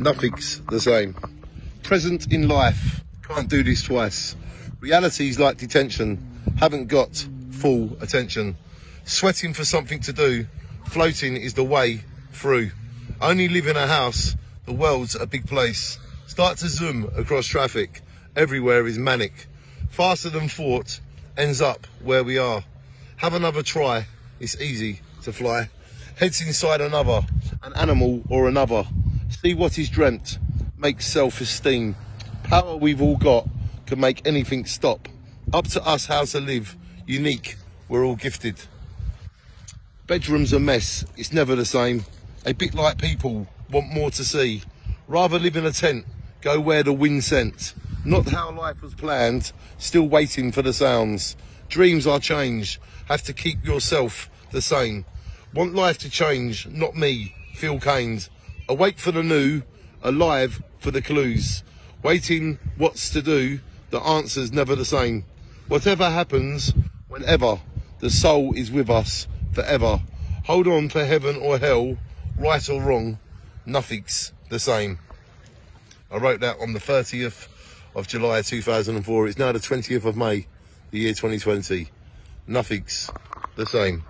Nothing's the same. Present in life, can't do this twice. Realities like detention haven't got full attention. Sweating for something to do, floating is the way through. Only live in a house, the world's a big place. Start to zoom across traffic, everywhere is manic. Faster than thought, ends up where we are. Have another try, it's easy to fly. Heads inside another, an animal or another. See what is dreamt, make self-esteem. Power we've all got can make anything stop. Up to us how to live, unique, we're all gifted. Bedroom's a mess, it's never the same. A bit like people want more to see. Rather live in a tent, go where the wind sent. Not how life was planned, still waiting for the sounds. Dreams are changed, have to keep yourself the same. Want life to change, not me, Phil Keynes. Awake for the new, alive for the clues. Waiting what's to do, the answer's never the same. Whatever happens, whenever, the soul is with us forever. Hold on for heaven or hell, right or wrong, nothing's the same. I wrote that on the 30th of July 2004. It's now the 20th of May, the year 2020. Nothing's the same.